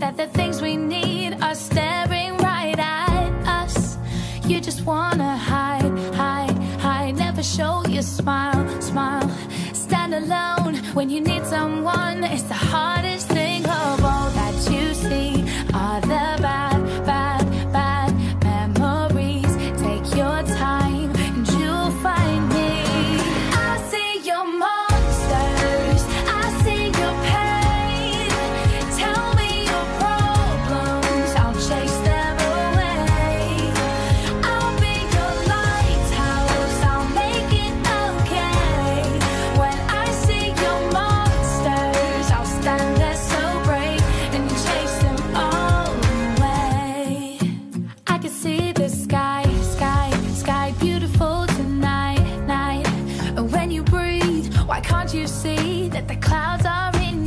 that the things we need are staring right at us. You just wanna hide, hide, hide. Never show your smile, smile. Stand alone when you need someone. It's the hardest thing. Oh. Why can't you see that the clouds are in